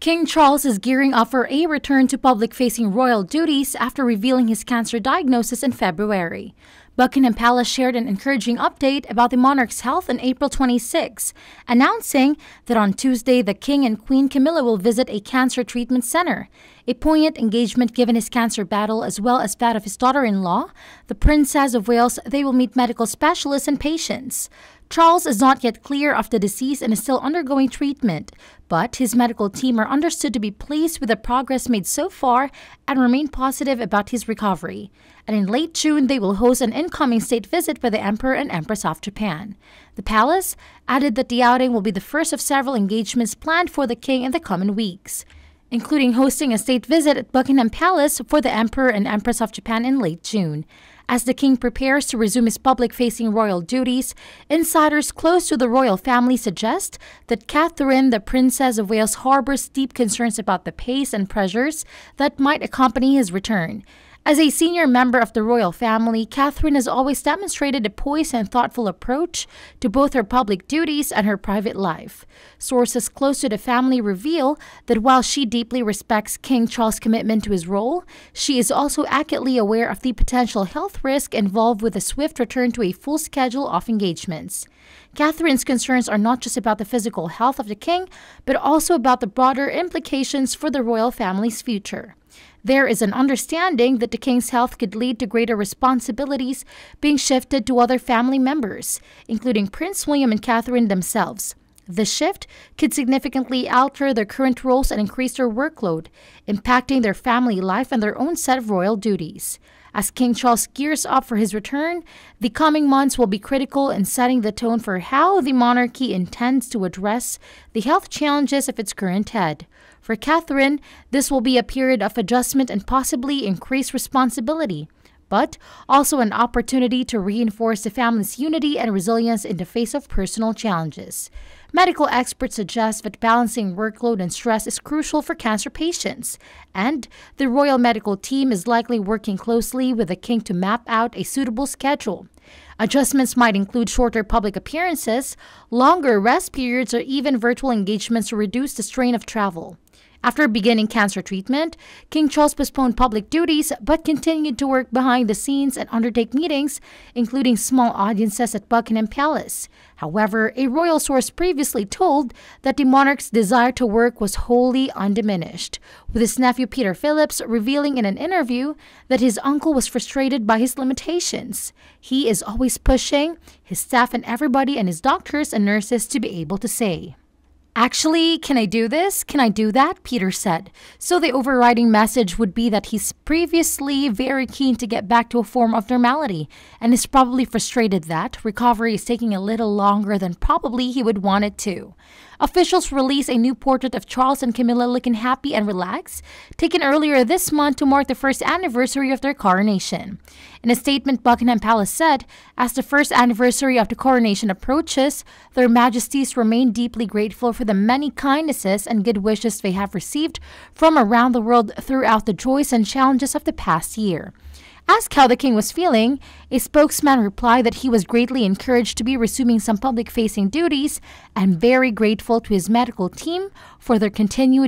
King Charles is gearing up for a return to public facing royal duties after revealing his cancer diagnosis in February. Buckingham Palace shared an encouraging update about the monarch's health on April 26, announcing that on Tuesday the King and Queen Camilla will visit a cancer treatment center, a poignant engagement given his cancer battle as well as that of his daughter in law, the Princess of Wales. They will meet medical specialists and patients. Charles is not yet clear of the disease and is still undergoing treatment, but his medical team are understood to be pleased with the progress made so far and remain positive about his recovery. And in late June, they will host an incoming state visit by the Emperor and Empress of Japan. The palace added that the outing will be the first of several engagements planned for the king in the coming weeks including hosting a state visit at Buckingham Palace for the Emperor and Empress of Japan in late June. As the king prepares to resume his public facing royal duties, insiders close to the royal family suggest that Catherine, the Princess of Wales, harbors deep concerns about the pace and pressures that might accompany his return. As a senior member of the royal family, Catherine has always demonstrated a poised and thoughtful approach to both her public duties and her private life. Sources close to the family reveal that while she deeply respects King Charles' commitment to his role, she is also acutely aware of the potential health risk involved with a swift return to a full schedule of engagements. Catherine's concerns are not just about the physical health of the king, but also about the broader implications for the royal family's future. There is an understanding that the king's health could lead to greater responsibilities being shifted to other family members, including Prince William and Catherine themselves. The shift could significantly alter their current roles and increase their workload, impacting their family life and their own set of royal duties. As King Charles gears up for his return, the coming months will be critical in setting the tone for how the monarchy intends to address the health challenges of its current head. For Catherine, this will be a period of adjustment and possibly increased responsibility but also an opportunity to reinforce the family's unity and resilience in the face of personal challenges. Medical experts suggest that balancing workload and stress is crucial for cancer patients, and the Royal Medical Team is likely working closely with the King to map out a suitable schedule. Adjustments might include shorter public appearances, longer rest periods, or even virtual engagements to reduce the strain of travel. After beginning cancer treatment, King Charles postponed public duties but continued to work behind the scenes and undertake meetings, including small audiences at Buckingham Palace. However, a royal source previously told that the monarch's desire to work was wholly undiminished, with his nephew Peter Phillips revealing in an interview that his uncle was frustrated by his limitations. He is always pushing his staff and everybody and his doctors and nurses to be able to say. Actually, can I do this? Can I do that? Peter said. So the overriding message would be that he's previously very keen to get back to a form of normality and is probably frustrated that recovery is taking a little longer than probably he would want it to. Officials release a new portrait of Charles and Camilla looking happy and relaxed, taken earlier this month to mark the first anniversary of their coronation. In a statement, Buckingham Palace said, as the first anniversary of the coronation approaches, their majesties remain deeply grateful for the many kindnesses and good wishes they have received from around the world throughout the joys and challenges of the past year. Asked how the king was feeling, a spokesman replied that he was greatly encouraged to be resuming some public facing duties and very grateful to his medical team for their continued